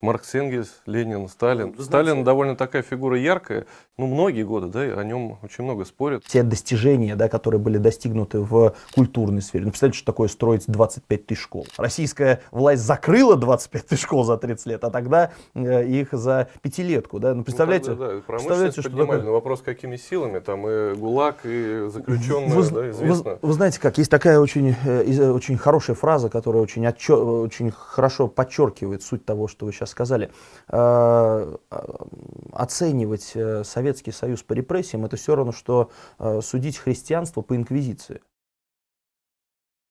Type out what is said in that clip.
Маркс Энгельс, Ленин, Сталин. Ну, Сталин довольно такая фигура яркая, ну, многие годы, да, о нем очень много спорят. Те достижения, да, которые были достигнуты в культурной сфере. Ну, представляете, что такое строить 25 тысяч школ. Российская власть закрыла 25 тысяч школ за 30 лет, а тогда э, их за пятилетку, да. Ну, представляете, ну, тогда, да, представляете что такое... Но вопрос, какими силами, там и ГУЛАГ, и заключенные, вы, да, известно. Вы, вы знаете как, есть такая очень, э, очень хорошая фраза, которая очень, отчет, очень хорошо подчеркивает суть того, что вы сейчас сказали. Э, оценивать Совет Советский Союз по репрессиям, это все равно, что э, судить христианство по инквизиции.